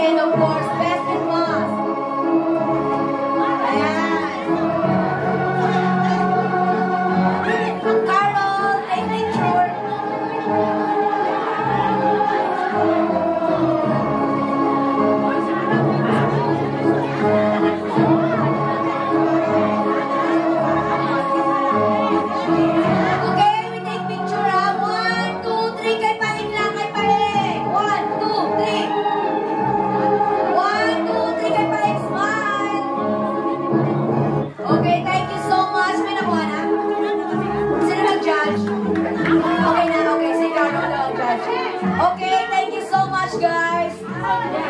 in a Oh, yeah.